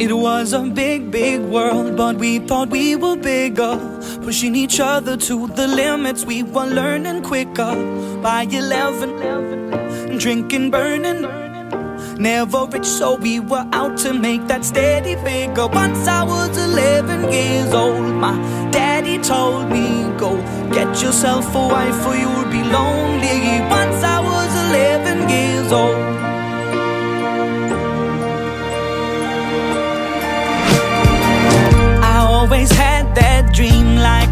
It was a big, big world, but we thought we were bigger. Pushing each other to the limits, we were learning quicker. By 11, drinking, burning. Never rich, so we were out to make that steady figure. Once I was 11 years old, my daddy told me, Go get yourself a wife or you'll be lonely. Once I was 11 years old.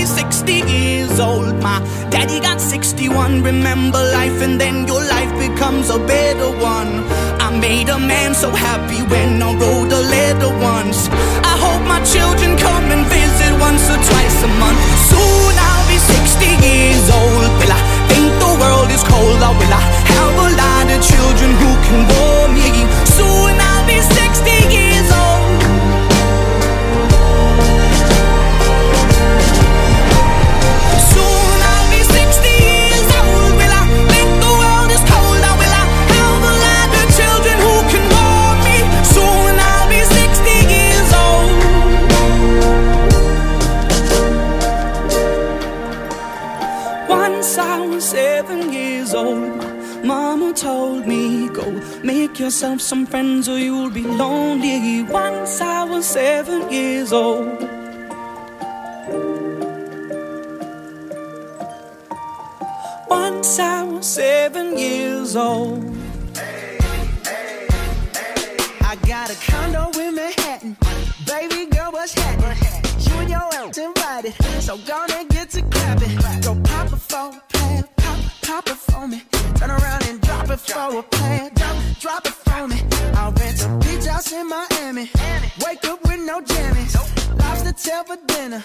be 60 years old. My daddy got 61. Remember life, and then your life becomes a better one. I made a man so happy when I wrote a letter once. I hope my children come and visit once or twice a month. Soon I'll be 60 years old. Will I think the world is cold or will I have a lot of children who can warm me? Soon I'll some friends or you'll be lonely. Once I was seven years old. Once I was seven years old. I got a condo in Manhattan. Baby girl, what's happening? You and your ex invited, so gonna get to clapping. Go pop it for a plan, pop, pop it for me. Turn around and drop it for a plan, drop, drop it for me. I'll rent a beach house in Miami. Wake up with no jammies. Lobster tail for dinner.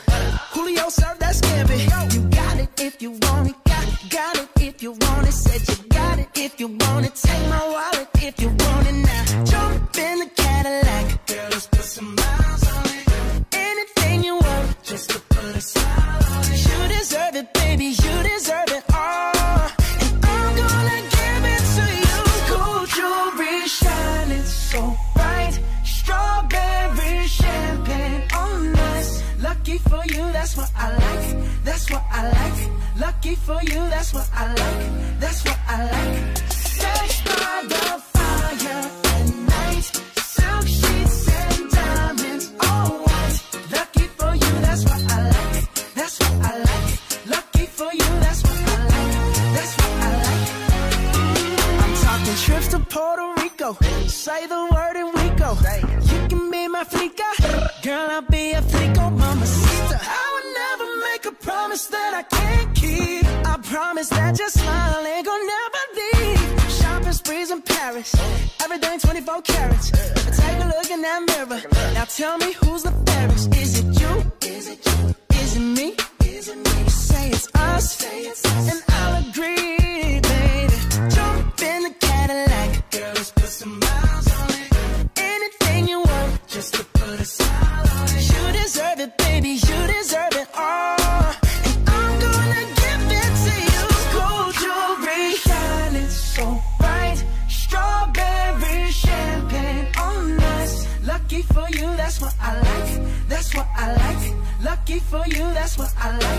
Julio served that scampi. You got it if you want it. Got, got it if you want it. Said you got it if you want it. Take my wallet if you want it Lucky for you, that's what I like. That's what I like. Lucky for you, that's what I like. That's what I like. Promise that I can't keep. I promise that your smile ain't gonna never leave. Shopping sprees in Paris. Everything 24 carats. Take a look in that mirror. Now tell me who's the what I like.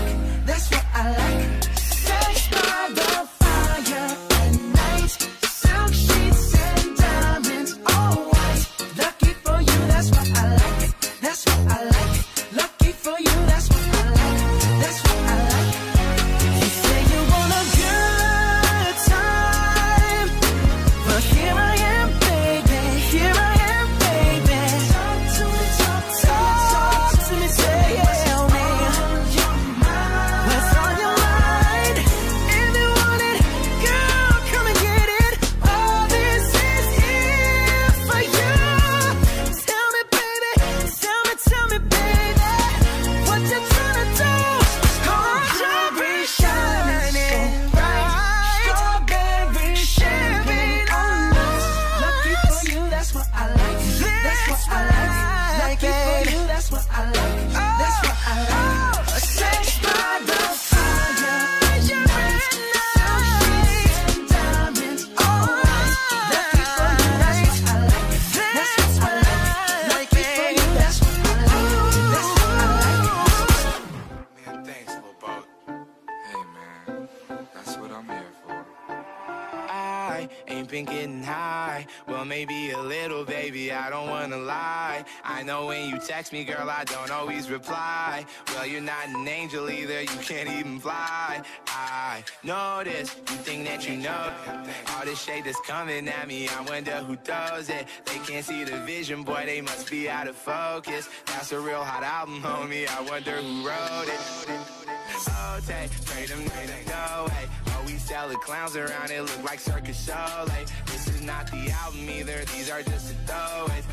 I ain't been getting high. Well, maybe a little, baby, I don't wanna lie. I know when you text me, girl, I don't always reply. Well, you're not an angel either, you can't even fly. I know this, you think that you know. All this shade that's coming at me, I wonder who does it. They can't see the vision, boy, they must be out of focus. That's a real hot album, homie, I wonder who wrote it. Oh, take, them, pray them, go away. The clowns around, it look like circus show. Like, this is not the album either, these are just the throwaways.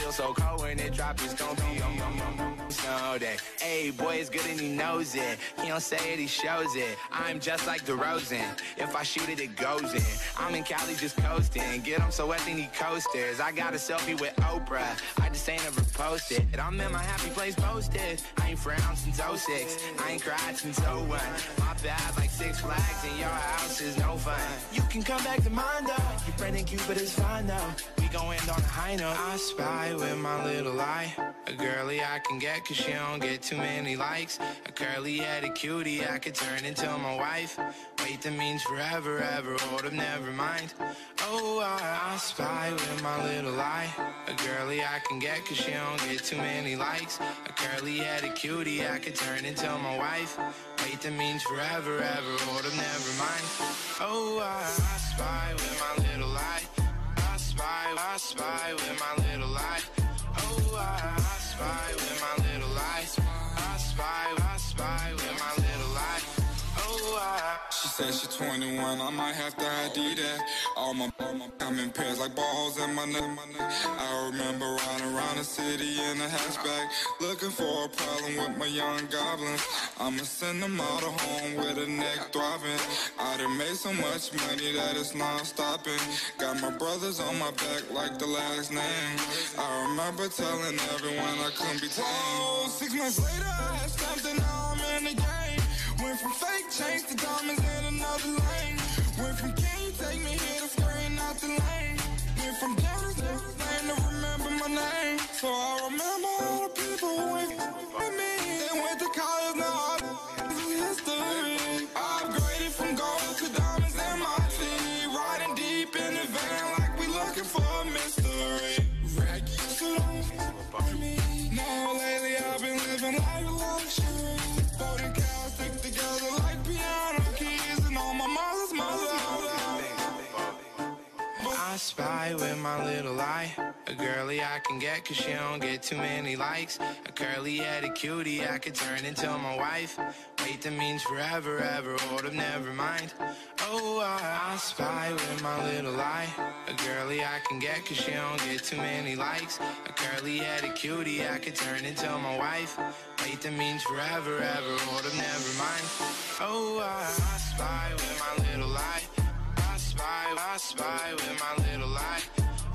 It so cold when it drops, it's gonna be on, on, on snow day. Hey, boy, it's good and he knows it. He don't say it, he shows it. I'm just like DeRozan. If I shoot it, it goes in. I'm in Cali just coasting. Get him so wet, they need coasters. I got a selfie with Oprah. I just ain't ever posted. I'm in my happy place posted. I ain't frowned since 06. I ain't cried since 01. My bad, like Six Flags, and your house is no fun. You can come back to mine, though. Your friend and Cupid is fine, though. Gon' end on a high note. I spy with my little eye. A girly I can get, cause she don't get too many likes. A curly headed cutie I could turn into my wife. Wait, that means forever, ever. Hold up, never mind. Oh, I, I spy with my little eye. A girly I can get, cause she don't get too many likes. A curly headed cutie I could turn into my wife. Wait, that means forever, ever. Hold up, never mind. Oh, I, I spy with my little spy, with my said she 21, I might have to ID that. All my, all my, I'm in pairs like balls in my neck. I remember riding around the city in a hatchback, looking for a problem with my young goblins. I'ma send them all to home with a neck throbbing. I done made so much money that it's non-stopping. Got my brothers on my back like the last name. I remember telling everyone I couldn't be tamed. Oh, six months later, I stopped and now I'm in the game. Went from fake chains to diamonds in another lane. Went from king, take me here to screen out the lane. Went from doubters lane to remember my name. So I remember I can get cause she don't get too many likes. A curly headed cutie I could turn into my wife. Wait, that means forever, ever. Oh, Hold up, never mind. Oh, I, I spy with my little eye. A girly I can get cause she don't get too many likes. A curly headed cutie I could turn into my wife. Wait, that means forever, ever. Oh, Hold up, never mind. Oh, I, I spy with my little eye. I spy, I spy with my little eye.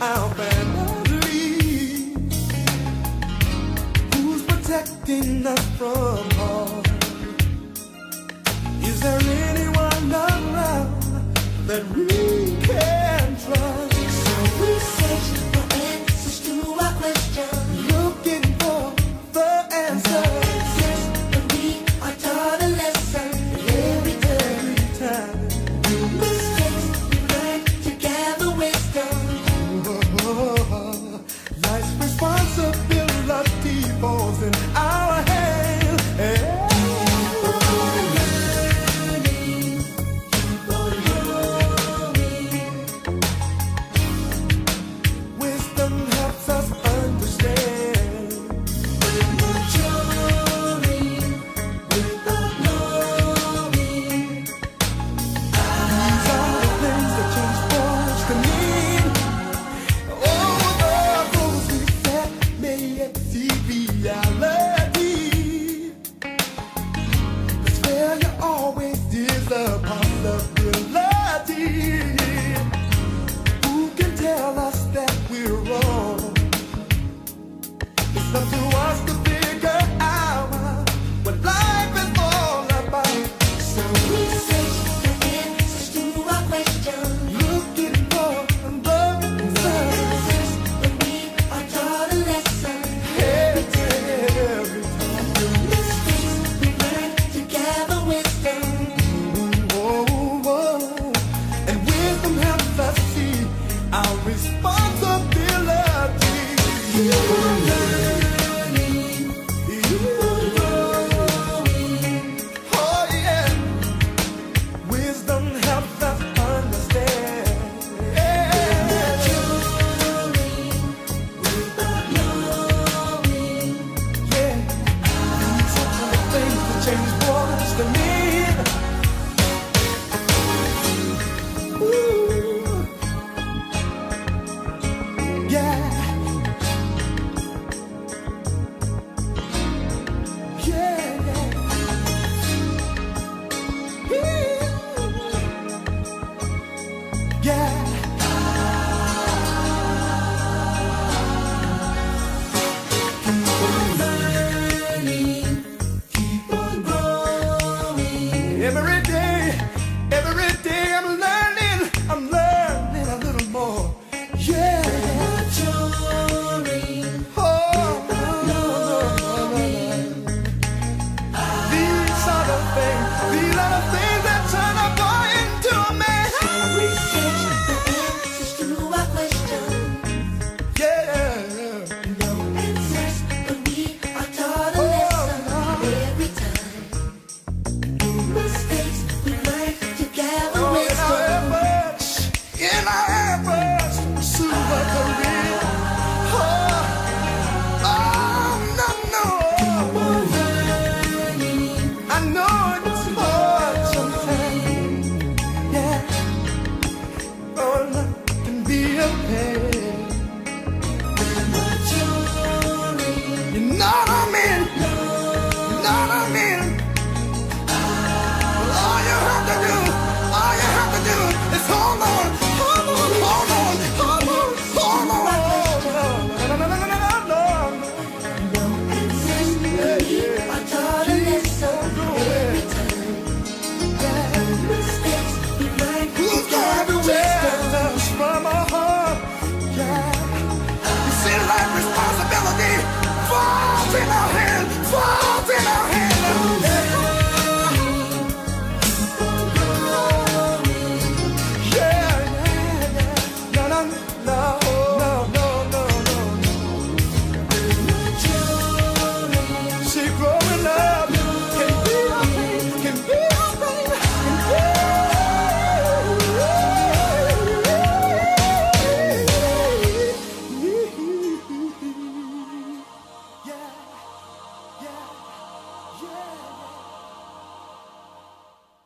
our family. Who's protecting us from harm? Is there anyone around that we can boys to